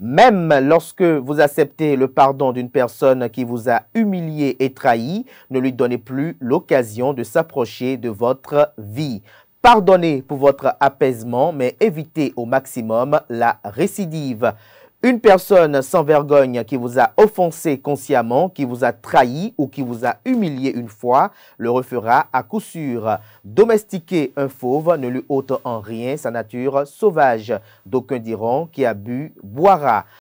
Même lorsque vous acceptez le pardon d'une personne qui vous a humilié et trahi, ne lui donnez plus l'occasion de s'approcher de votre vie. Pardonnez pour votre apaisement, mais évitez au maximum la récidive. Une personne sans vergogne qui vous a offensé consciemment, qui vous a trahi ou qui vous a humilié une fois, le refera à coup sûr. Domestiquer un fauve ne lui ôte en rien sa nature sauvage. D'aucuns diront qui a bu boira.